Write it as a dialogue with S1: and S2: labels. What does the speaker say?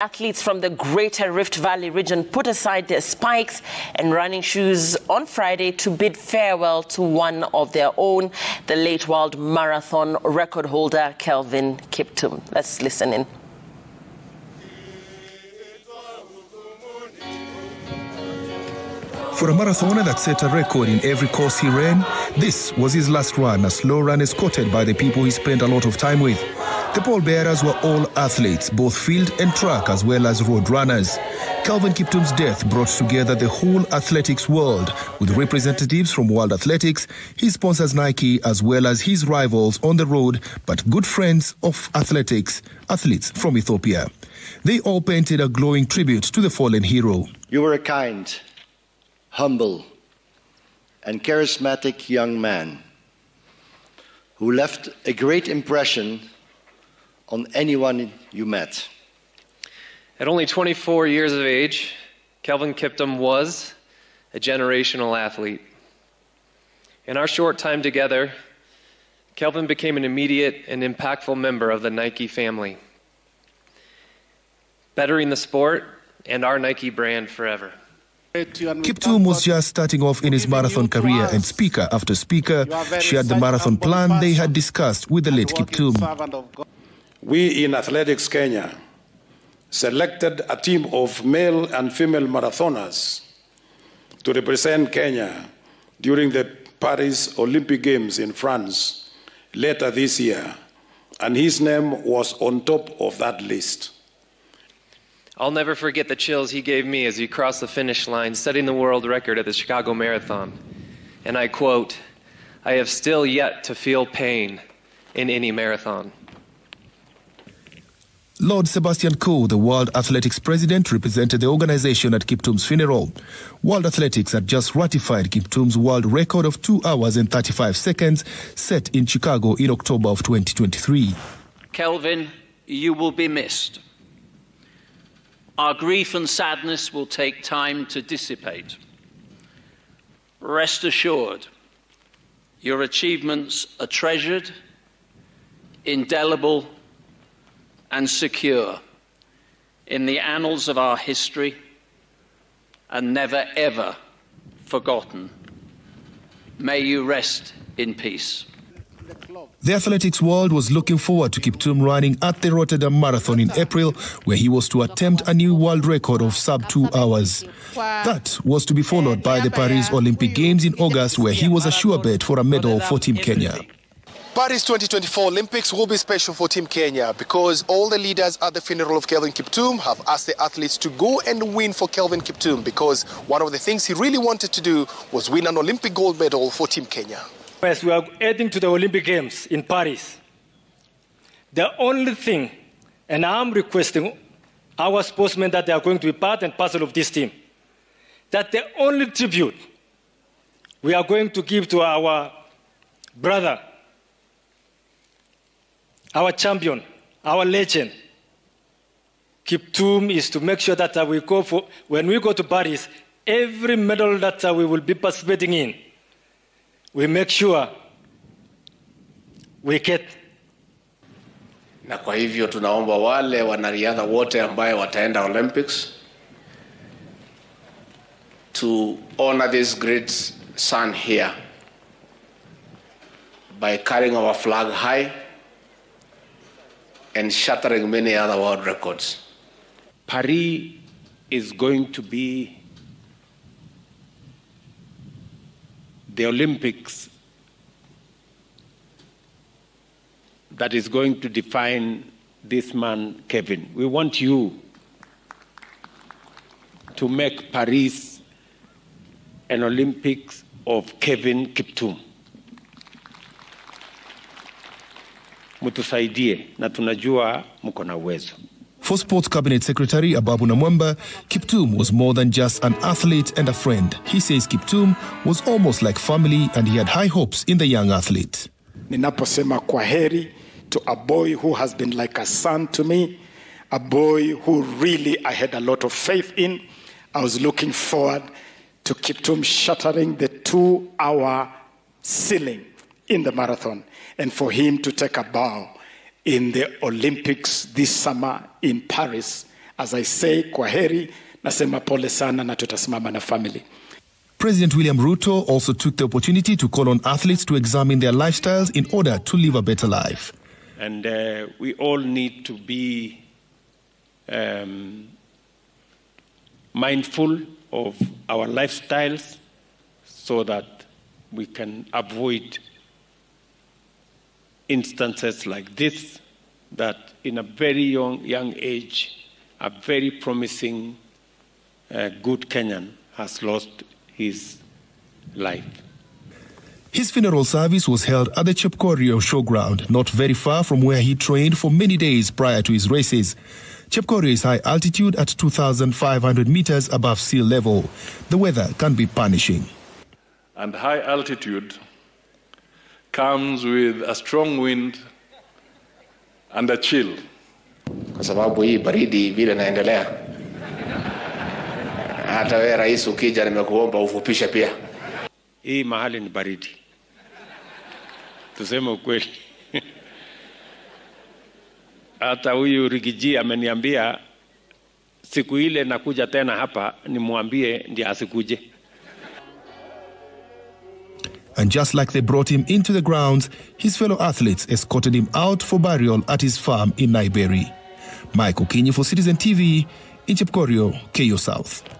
S1: Athletes from the Greater Rift Valley region put aside their spikes and running shoes on Friday to bid farewell to one of their own, the late world marathon record holder Kelvin Kiptum. Let's listen in.
S2: For a marathoner that set a record in every course he ran, this was his last run, a slow run escorted by the people he spent a lot of time with. The pallbearers were all athletes, both field and track, as well as road runners. Kelvin Kiptum's death brought together the whole athletics world, with representatives from World Athletics, his sponsors Nike, as well as his rivals on the road, but good friends of athletics, athletes from Ethiopia. They all painted a glowing tribute to the fallen hero.
S3: You were a kind, humble, and charismatic young man who left a great impression on anyone you met.
S4: At only 24 years of age, Kelvin Kiptum was a generational athlete. In our short time together, Kelvin became an immediate and impactful member of the Nike family, bettering the sport and our Nike brand forever.
S2: Kiptum was just starting off in his marathon career, and speaker after speaker shared the marathon plan they had discussed with the late Kiptum.
S5: We in Athletics Kenya selected a team of male and female marathoners to represent Kenya during the Paris Olympic Games in France later this year, and his name was on top of that list.
S4: I'll never forget the chills he gave me as he crossed the finish line, setting the world record at the Chicago Marathon. And I quote, I have still yet to feel pain in any marathon.
S2: Lord Sebastian Coe, the World Athletics president, represented the organization at Kiptum's funeral. World Athletics had just ratified Kiptum's world record of 2 hours and 35 seconds set in Chicago in October of 2023.
S6: Kelvin, you will be missed. Our grief and sadness will take time to dissipate. Rest assured, your achievements are treasured, indelible, and secure in the annals of our history and never ever forgotten. May you rest in peace.
S2: The athletics world was looking forward to Kiptum running at the Rotterdam Marathon in April, where he was to attempt a new world record of sub two hours. That was to be followed by the Paris Olympic Games in August, where he was a sure bet for a medal for Team Kenya.
S7: Paris 2024 Olympics will be special for Team Kenya because all the leaders at the funeral of Kelvin Kiptum have asked the athletes to go and win for Kelvin Kiptum because one of the things he really wanted to do was win an Olympic gold medal for Team Kenya.
S8: As we are heading to the Olympic Games in Paris, the only thing, and I'm requesting our sportsmen that they are going to be part and parcel of this team, that the only tribute we are going to give to our brother, our champion, our legend, Kiptum, is to make sure that uh, we go for, when we go to Paris, every medal that uh, we will be participating in, we make sure we get.
S9: Na kwa hivyo tunaomba wale wanariadha wote ambaye wataenda Olympics to honor this great son here by carrying our flag high and shattering many other world records.
S10: Paris is going to be the Olympics that is going to define this man, Kevin. We want you to make Paris an Olympics of Kevin Kiptum. Mtusaidie na tunajua mko na uwezo.
S2: For Sports Cabinet Secretary Ababu Namwamba, Kiptum was more than just an athlete and a friend. He says Kiptum was almost like family and he had high hopes in the young athlete.
S11: Ninaposema kwa heri to a boy who has been like a son to me, a boy who really I had a lot of faith in. I was looking forward to Kiptum shattering the two hour ceiling in the marathon and for him to take a bow in the Olympics this summer in Paris. As I say, kwaheri, nasema pole sana na tutasimama na family.
S2: President William Ruto also took the opportunity to call on athletes to examine their lifestyles in order to live a better life.
S10: And uh, we all need to be um, mindful of our lifestyles so that we can avoid instances like this that in a very young, young age, a very promising, uh, good Kenyan has lost his life.
S2: His funeral service was held at the Chepkorio showground, not very far from where he trained for many days prior to his races. Chepkorio is high altitude at 2,500 meters above sea level. The weather can be punishing.
S12: And high altitude comes with a strong wind and a chill.
S9: Kwa sababu hii baridi vile inaendelea, hata wewe rais ukija, nimekuomba ufupishe pia.
S10: Hii mahali ni baridi, tuseme ukweli. Hata huyu Rigiji ameniambia siku ile nakuja tena hapa nimwambie ndiye asikuje.
S2: And just like they brought him into the grounds, his fellow athletes escorted him out for burial at his farm in Naiberi. Mike Okinyi for Citizen TV in Chepkorio, Keiyo South.